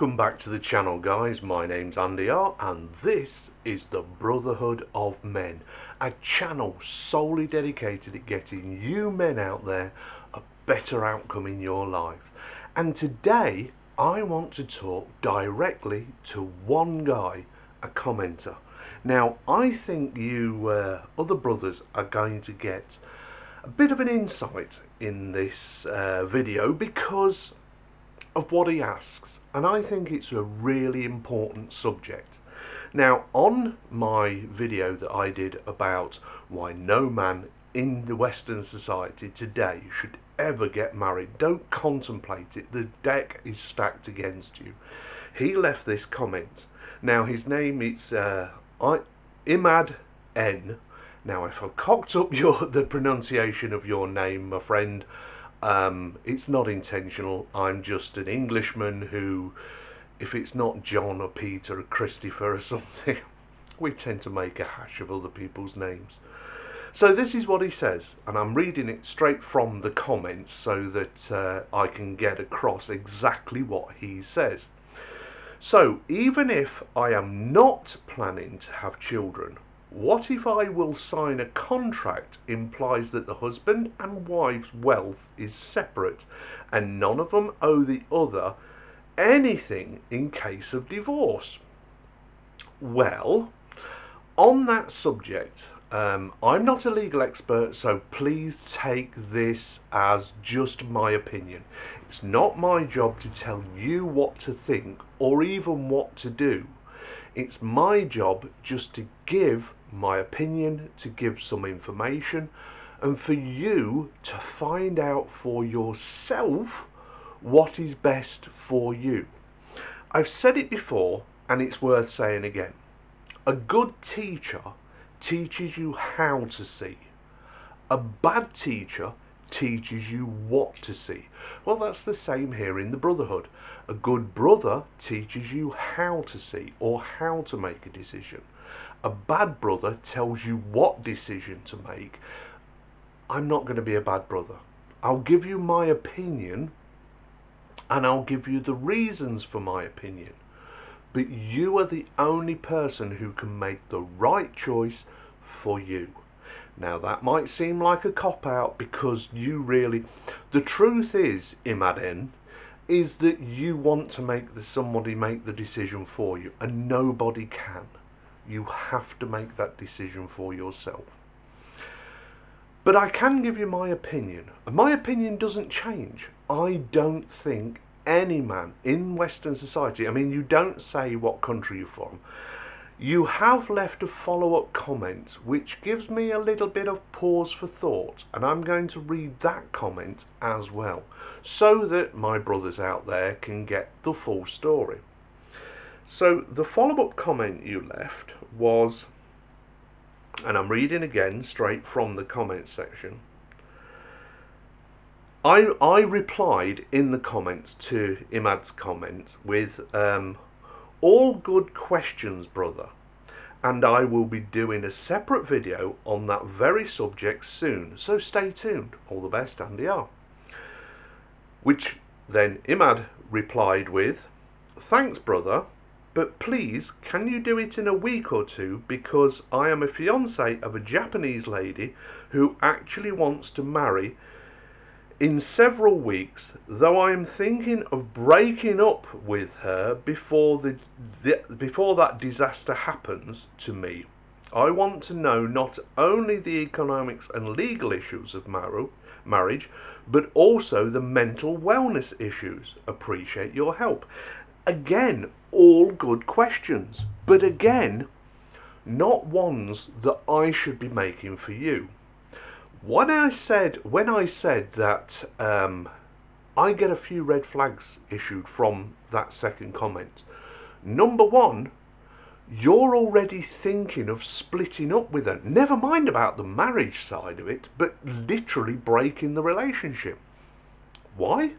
Welcome back to the channel guys, my name's Andy R and this is the Brotherhood of Men, a channel solely dedicated at getting you men out there a better outcome in your life. And today I want to talk directly to one guy, a commenter. Now I think you uh, other brothers are going to get a bit of an insight in this uh, video because of what he asks, and I think it's a really important subject. Now, on my video that I did about why no man in the Western society today should ever get married, don't contemplate it, the deck is stacked against you. He left this comment. Now, his name is uh, I, Imad N. Now, if I've cocked up your the pronunciation of your name, my friend, um, it's not intentional. I'm just an Englishman who, if it's not John or Peter or Christopher or something, we tend to make a hash of other people's names. So this is what he says, and I'm reading it straight from the comments so that uh, I can get across exactly what he says. So, even if I am not planning to have children, what if I will sign a contract implies that the husband and wife's wealth is separate and none of them owe the other anything in case of divorce? Well, on that subject, um, I'm not a legal expert, so please take this as just my opinion. It's not my job to tell you what to think or even what to do. It's my job just to give my opinion, to give some information, and for you to find out for yourself what is best for you. I've said it before, and it's worth saying again. A good teacher teaches you how to see. A bad teacher teaches you what to see. Well, that's the same here in the brotherhood. A good brother teaches you how to see or how to make a decision. A bad brother tells you what decision to make. I'm not going to be a bad brother. I'll give you my opinion and I'll give you the reasons for my opinion. But you are the only person who can make the right choice for you. Now that might seem like a cop out because you really, the truth is, Imaden, is that you want to make the, somebody make the decision for you and nobody can. You have to make that decision for yourself. But I can give you my opinion. And my opinion doesn't change. I don't think any man in Western society, I mean, you don't say what country you're from, you have left a follow-up comment which gives me a little bit of pause for thought and I'm going to read that comment as well so that my brothers out there can get the full story. So the follow-up comment you left was, and I'm reading again straight from the comment section, I, I replied in the comments to Imad's comment with, um, all good questions, brother. And I will be doing a separate video on that very subject soon. So stay tuned. All the best, Andy R. Which then Imad replied with, Thanks, brother. But please, can you do it in a week or two because I am a fiance of a Japanese lady who actually wants to marry in several weeks, though I am thinking of breaking up with her before the, the, before that disaster happens to me. I want to know not only the economics and legal issues of marriage, but also the mental wellness issues. Appreciate your help. Again, all good questions, but again, not ones that I should be making for you when I said when I said that um, I get a few red flags issued from that second comment. Number one, you're already thinking of splitting up with her. Never mind about the marriage side of it, but literally breaking the relationship. Why?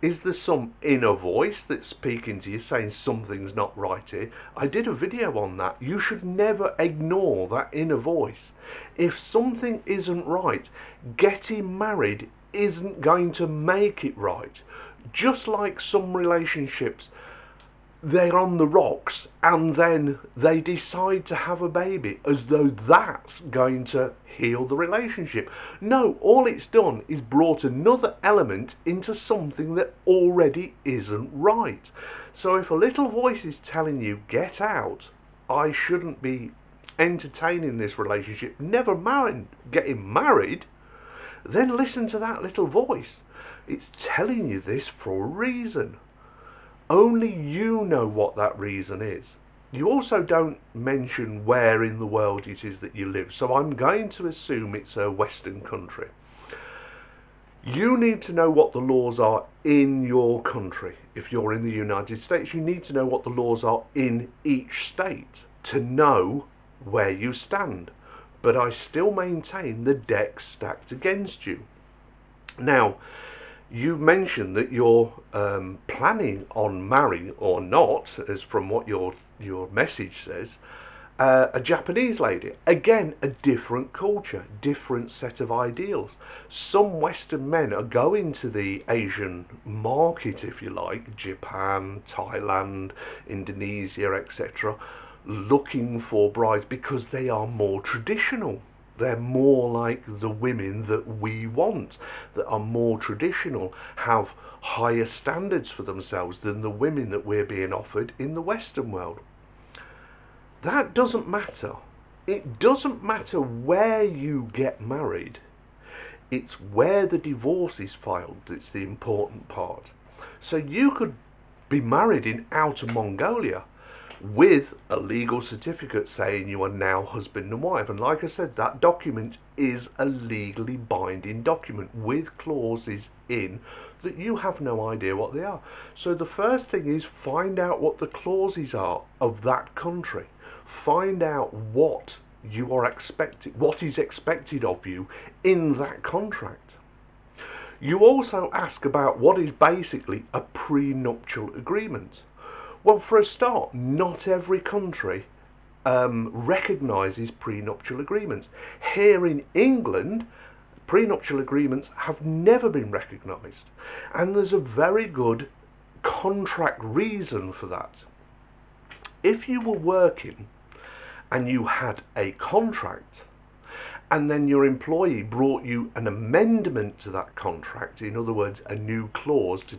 Is there some inner voice that's speaking to you saying something's not right here? I did a video on that. You should never ignore that inner voice. If something isn't right, getting married isn't going to make it right. Just like some relationships, they're on the rocks and then they decide to have a baby as though that's going to heal the relationship. No, all it's done is brought another element into something that already isn't right. So if a little voice is telling you, get out, I shouldn't be entertaining this relationship, never marrying, getting married, then listen to that little voice. It's telling you this for a reason. Only you know what that reason is. You also don't mention where in the world it is that you live, so I'm going to assume it's a Western country. You need to know what the laws are in your country. If you're in the United States, you need to know what the laws are in each state to know where you stand. But I still maintain the deck stacked against you. Now, you mentioned that you're um, planning on marrying or not, as from what your your message says, uh, a Japanese lady. Again, a different culture, different set of ideals. Some Western men are going to the Asian market, if you like, Japan, Thailand, Indonesia, etc., looking for brides because they are more traditional. They're more like the women that we want, that are more traditional, have higher standards for themselves than the women that we're being offered in the Western world. That doesn't matter. It doesn't matter where you get married. It's where the divorce is filed that's the important part. So you could be married in Outer Mongolia with a legal certificate saying you are now husband and wife. And like I said, that document is a legally binding document with clauses in that you have no idea what they are. So the first thing is find out what the clauses are of that country. Find out what you are expected, what is expected of you in that contract. You also ask about what is basically a prenuptial agreement. Well, for a start, not every country um, recognises prenuptial agreements. Here in England, prenuptial agreements have never been recognised, and there's a very good contract reason for that. If you were working and you had a contract, and then your employee brought you an amendment to that contract, in other words, a new clause to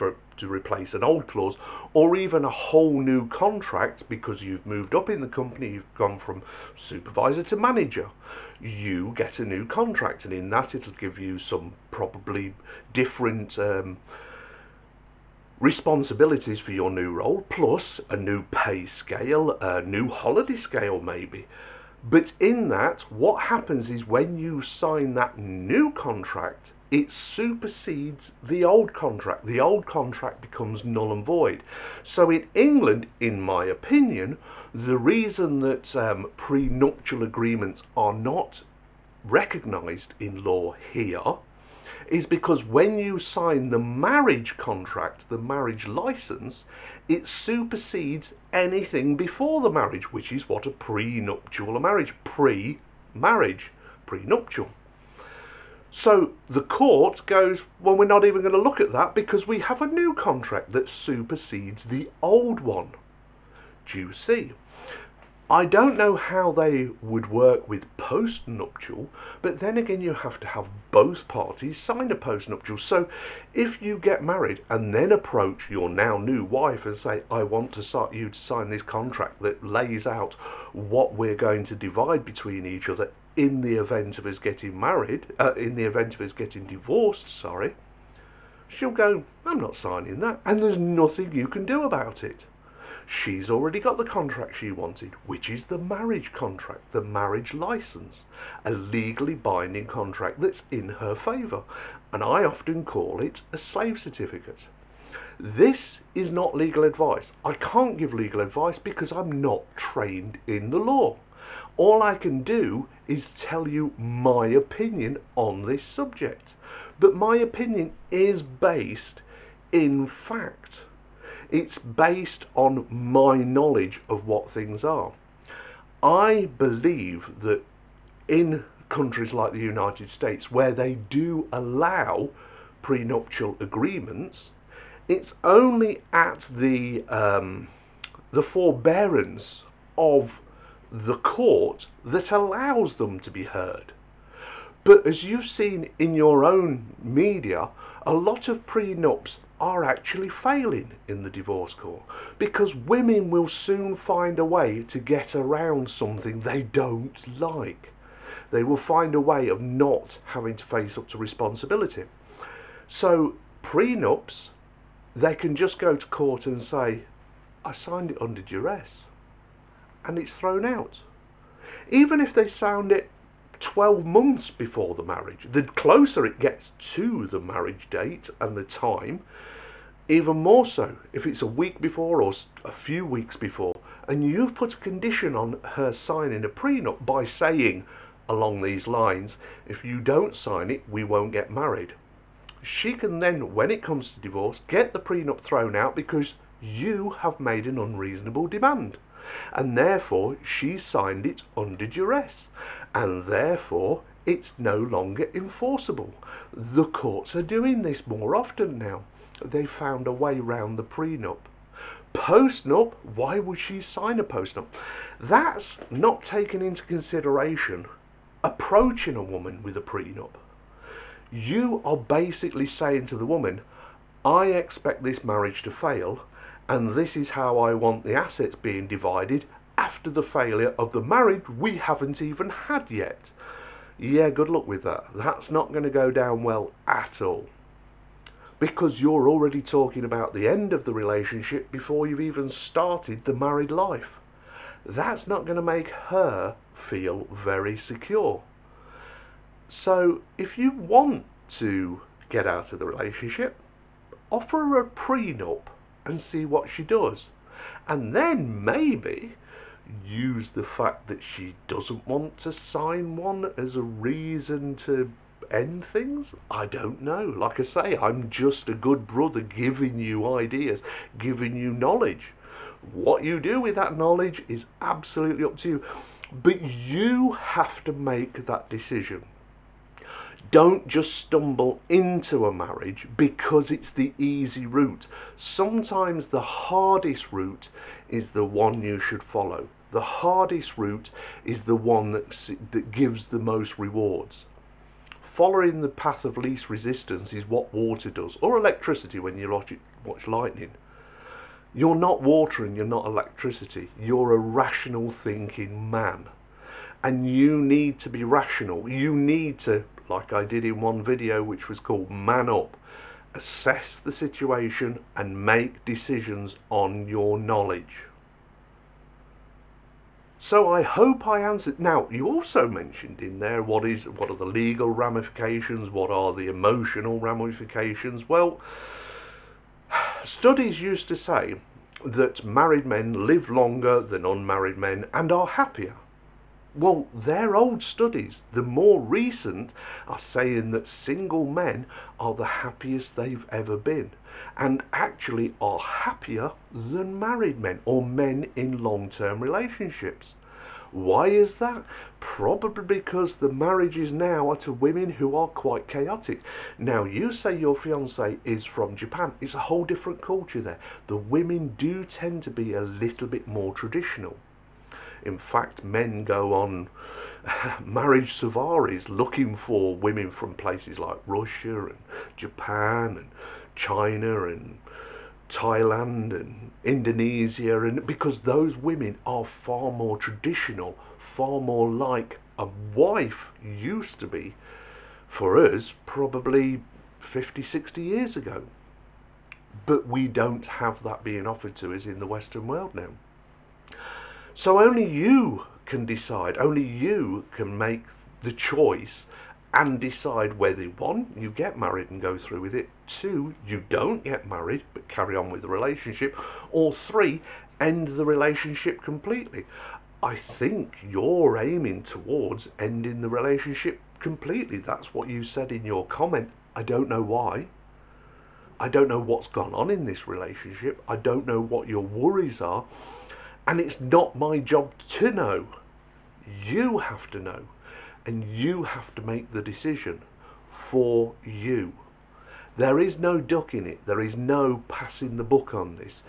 for to replace an old clause or even a whole new contract because you've moved up in the company you've gone from supervisor to manager. You get a new contract and in that it'll give you some probably different um, responsibilities for your new role plus a new pay scale a new holiday scale maybe. But in that what happens is when you sign that new contract it supersedes the old contract. The old contract becomes null and void. So in England, in my opinion, the reason that um, prenuptial agreements are not recognised in law here is because when you sign the marriage contract, the marriage license, it supersedes anything before the marriage, which is what a prenuptial marriage, pre-marriage, prenuptial. So the court goes, well, we're not even going to look at that because we have a new contract that supersedes the old one. Do you see? I don't know how they would work with post-nuptial, but then again you have to have both parties sign a post-nuptial. So if you get married and then approach your now new wife and say, I want to start you to sign this contract that lays out what we're going to divide between each other in the event of his getting married, uh, in the event of his getting divorced, sorry, she'll go, I'm not signing that. And there's nothing you can do about it. She's already got the contract she wanted, which is the marriage contract, the marriage license, a legally binding contract that's in her favour. And I often call it a slave certificate. This is not legal advice. I can't give legal advice because I'm not trained in the law. All I can do is tell you my opinion on this subject. But my opinion is based in fact. It's based on my knowledge of what things are. I believe that in countries like the United States, where they do allow prenuptial agreements, it's only at the um, the forbearance of the court that allows them to be heard. But as you've seen in your own media, a lot of prenups are actually failing in the divorce court because women will soon find a way to get around something they don't like. They will find a way of not having to face up to responsibility. So, prenups, they can just go to court and say, I signed it under duress, and it's thrown out. Even if they sound it 12 months before the marriage. The closer it gets to the marriage date and the time, even more so if it's a week before or a few weeks before, and you've put a condition on her signing a prenup by saying along these lines, if you don't sign it, we won't get married. She can then, when it comes to divorce, get the prenup thrown out because you have made an unreasonable demand and therefore she signed it under duress, and therefore it's no longer enforceable. The courts are doing this more often now. They found a way round the prenup. Postnup, why would she sign a postnup? That's not taken into consideration approaching a woman with a prenup. You are basically saying to the woman, I expect this marriage to fail and this is how I want the assets being divided after the failure of the marriage we haven't even had yet. Yeah, good luck with that. That's not going to go down well at all. Because you're already talking about the end of the relationship before you've even started the married life. That's not going to make her feel very secure. So, if you want to get out of the relationship, offer a prenup and see what she does. And then maybe use the fact that she doesn't want to sign one as a reason to end things? I don't know. Like I say, I'm just a good brother giving you ideas, giving you knowledge. What you do with that knowledge is absolutely up to you. But you have to make that decision. Don't just stumble into a marriage because it's the easy route. Sometimes the hardest route is the one you should follow. The hardest route is the one that, that gives the most rewards. Following the path of least resistance is what water does, or electricity when you watch, watch lightning. You're not water and you're not electricity. You're a rational thinking man. And you need to be rational. You need to like I did in one video which was called Man Up. Assess the situation and make decisions on your knowledge. So I hope I answered. Now you also mentioned in there what is what are the legal ramifications, what are the emotional ramifications. Well, studies used to say that married men live longer than unmarried men and are happier. Well, they're old studies. The more recent are saying that single men are the happiest they've ever been and actually are happier than married men or men in long term relationships. Why is that? Probably because the marriages now are to women who are quite chaotic. Now, you say your fiance is from Japan, it's a whole different culture there. The women do tend to be a little bit more traditional. In fact, men go on marriage safaris looking for women from places like Russia and Japan and China and Thailand and Indonesia and because those women are far more traditional, far more like a wife used to be for us probably 50, 60 years ago. But we don't have that being offered to us in the Western world now. So only you can decide, only you can make the choice and decide whether one, you get married and go through with it, two, you don't get married but carry on with the relationship, or three, end the relationship completely. I think you're aiming towards ending the relationship completely. That's what you said in your comment. I don't know why. I don't know what's gone on in this relationship. I don't know what your worries are. And it's not my job to know. You have to know. And you have to make the decision for you. There is no ducking it. There is no passing the book on this.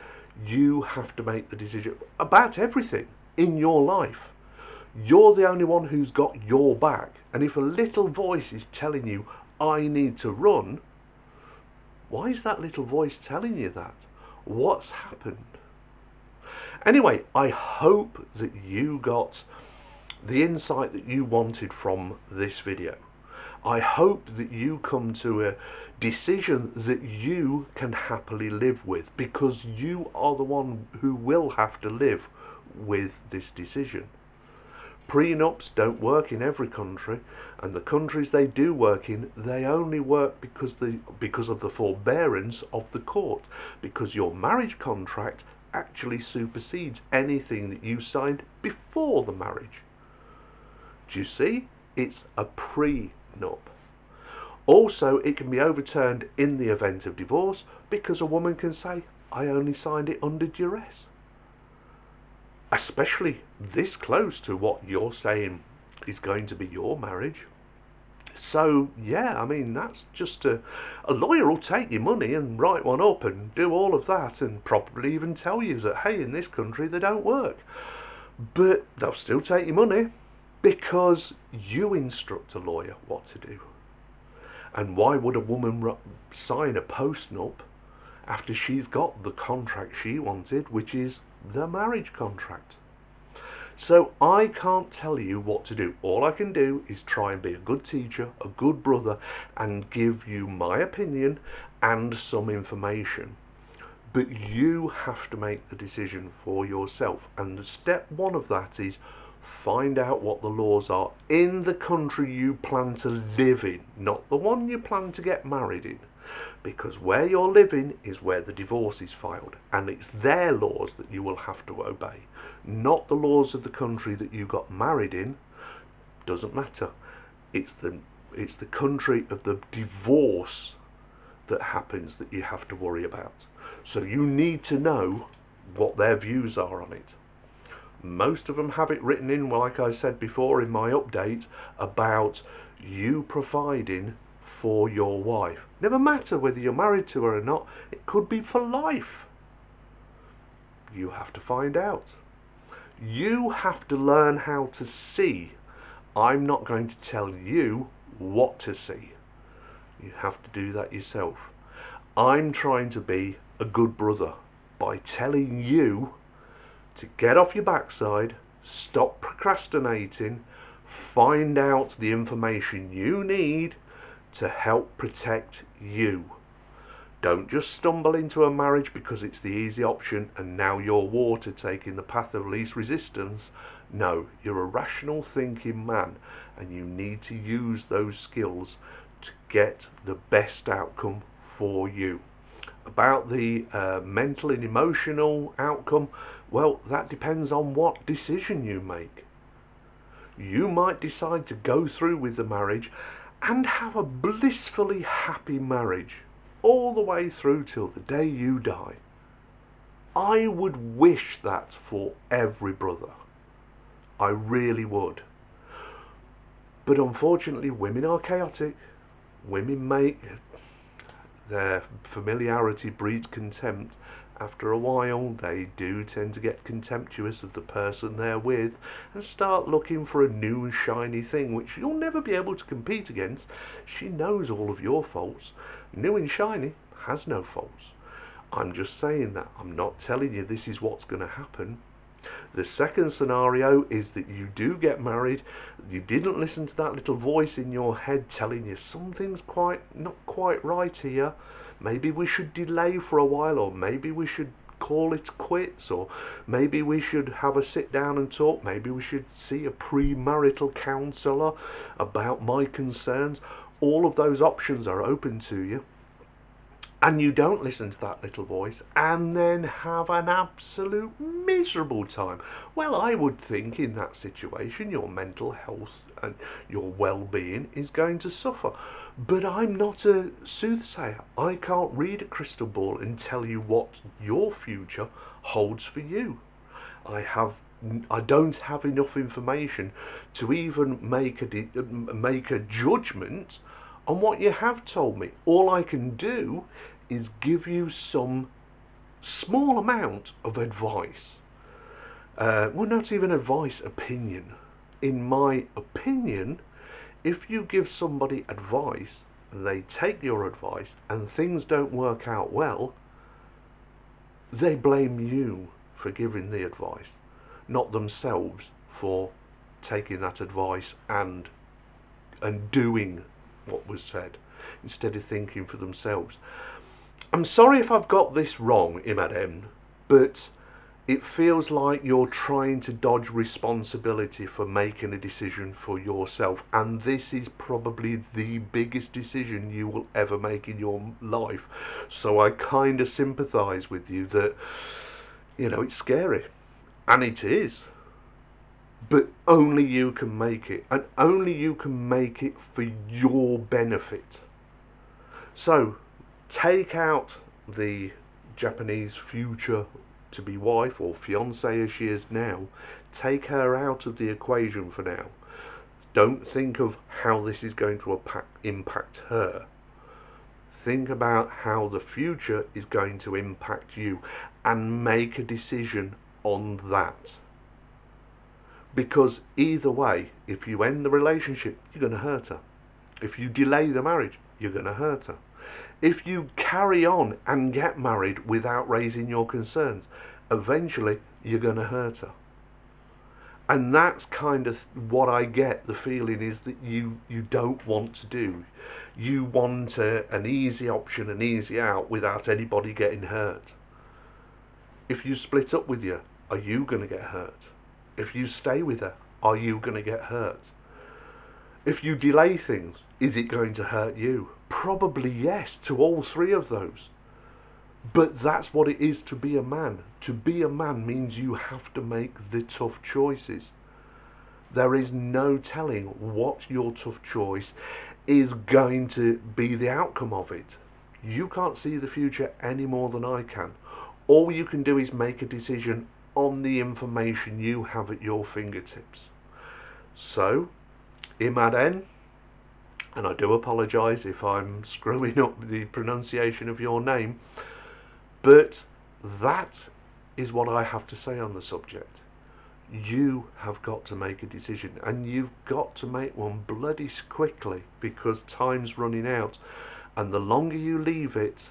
You have to make the decision about everything in your life. You're the only one who's got your back. And if a little voice is telling you, I need to run, why is that little voice telling you that? What's happened? Anyway, I hope that you got the insight that you wanted from this video. I hope that you come to a decision that you can happily live with because you are the one who will have to live with this decision. Prenups don't work in every country, and the countries they do work in, they only work because the because of the forbearance of the court, because your marriage contract actually supersedes anything that you signed before the marriage. Do you see? It's a prenup. Also, it can be overturned in the event of divorce because a woman can say, I only signed it under duress especially this close to what you're saying is going to be your marriage. So, yeah, I mean, that's just a, a lawyer will take your money and write one up and do all of that and probably even tell you that, hey, in this country they don't work. But they'll still take your money because you instruct a lawyer what to do. And why would a woman sign a postnup after she's got the contract she wanted, which is the marriage contract. So I can't tell you what to do. All I can do is try and be a good teacher, a good brother, and give you my opinion and some information. But you have to make the decision for yourself. And the step one of that is find out what the laws are in the country you plan to live in, not the one you plan to get married in because where you're living is where the divorce is filed and it's their laws that you will have to obey. Not the laws of the country that you got married in. Doesn't matter. It's the it's the country of the divorce that happens that you have to worry about. So you need to know what their views are on it. Most of them have it written in like I said before in my update about you providing for your wife. Never matter whether you're married to her or not, it could be for life. You have to find out. You have to learn how to see. I'm not going to tell you what to see. You have to do that yourself. I'm trying to be a good brother by telling you to get off your backside, stop procrastinating, find out the information you need to help protect you. Don't just stumble into a marriage because it's the easy option and now you're water taking the path of least resistance. No, you're a rational thinking man and you need to use those skills to get the best outcome for you. About the uh, mental and emotional outcome, well, that depends on what decision you make. You might decide to go through with the marriage and have a blissfully happy marriage all the way through till the day you die. I would wish that for every brother. I really would. But unfortunately, women are chaotic. Women make their familiarity breeds contempt after a while, they do tend to get contemptuous of the person they're with and start looking for a new and shiny thing which you'll never be able to compete against. She knows all of your faults. New and shiny has no faults. I'm just saying that. I'm not telling you this is what's going to happen. The second scenario is that you do get married, you didn't listen to that little voice in your head telling you something's quite not quite right here maybe we should delay for a while or maybe we should call it quits or maybe we should have a sit down and talk. Maybe we should see a premarital counselor about my concerns. All of those options are open to you. And you don't listen to that little voice and then have an absolute miserable time. Well, I would think in that situation your mental health and your well being is going to suffer. But I'm not a soothsayer. I can't read a crystal ball and tell you what your future holds for you. I have I don't have enough information to even make a make a judgment on what you have told me. All I can do is give you some small amount of advice. Uh, well, not even advice, opinion. In my opinion, if you give somebody advice, they take your advice, and things don't work out well, they blame you for giving the advice, not themselves for taking that advice and and doing what was said instead of thinking for themselves. I'm sorry if I've got this wrong, Imadem, but it feels like you're trying to dodge responsibility for making a decision for yourself and this is probably the biggest decision you will ever make in your life. So i kind of sympathize with you that you know it's scary and it is. But only you can make it and only you can make it for your benefit. So take out the japanese future to be wife or fiance as she is now, take her out of the equation for now. Don't think of how this is going to impact her. Think about how the future is going to impact you and make a decision on that. Because either way, if you end the relationship, you're going to hurt her. If you delay the marriage, you're going to hurt her if you carry on and get married without raising your concerns, eventually you're going to hurt her. And that's kind of what I get the feeling is that you, you don't want to do. You want a, an easy option, an easy out without anybody getting hurt. If you split up with you, are you going to get hurt? If you stay with her, are you going to get hurt? If you delay things, is it going to hurt you? Probably yes to all three of those. But that's what it is to be a man. To be a man means you have to make the tough choices. There is no telling what your tough choice is going to be the outcome of it. You can't see the future any more than I can. All you can do is make a decision on the information you have at your fingertips. So, Imaden, and I do apologise if I'm screwing up the pronunciation of your name, but that is what I have to say on the subject. You have got to make a decision, and you've got to make one bloody quickly because time's running out. And the longer you leave it,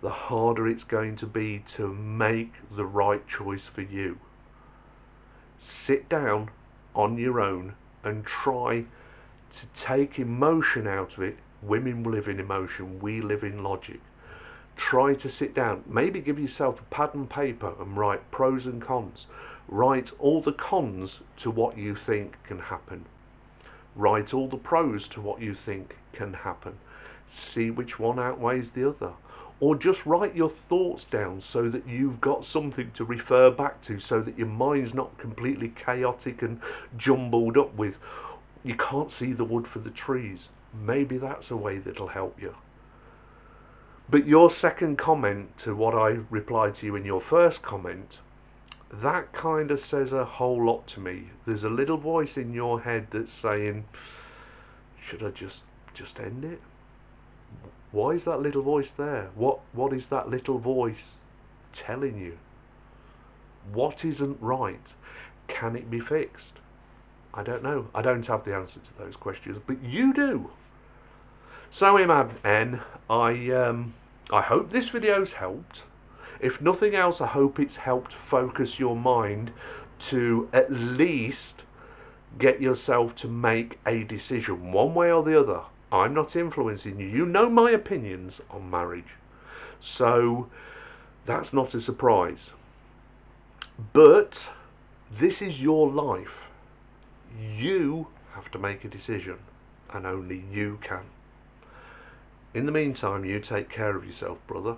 the harder it's going to be to make the right choice for you. Sit down on your own and try to take emotion out of it. Women live in emotion, we live in logic. Try to sit down, maybe give yourself a pad and paper and write pros and cons. Write all the cons to what you think can happen. Write all the pros to what you think can happen. See which one outweighs the other. Or just write your thoughts down so that you've got something to refer back to so that your mind's not completely chaotic and jumbled up with you can't see the wood for the trees. Maybe that's a way that'll help you. But your second comment to what I replied to you in your first comment, that kind of says a whole lot to me. There's a little voice in your head that's saying, should I just just end it? Why is that little voice there? What what is that little voice telling you? What isn't right? Can it be fixed? I don't know. I don't have the answer to those questions, but you do. So Imad N, I um, I hope this video's helped. If nothing else, I hope it's helped focus your mind to at least get yourself to make a decision one way or the other. I'm not influencing you. You know my opinions on marriage. So that's not a surprise. But this is your life you have to make a decision and only you can. In the meantime, you take care of yourself, brother.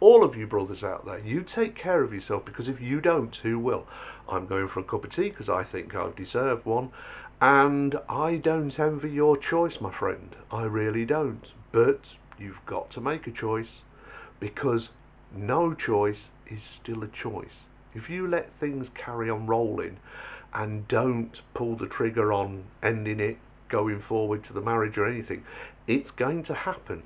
All of you brothers out there, you take care of yourself because if you don't, who will? I'm going for a cup of tea because I think I deserve one. And I don't envy your choice, my friend. I really don't. But you've got to make a choice because no choice is still a choice. If you let things carry on rolling and don't pull the trigger on ending it, going forward to the marriage or anything, It's going to happen.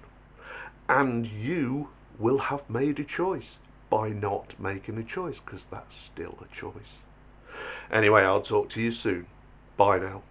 And you will have made a choice by not making a choice because that's still a choice. Anyway, I'll talk to you soon. Bye now.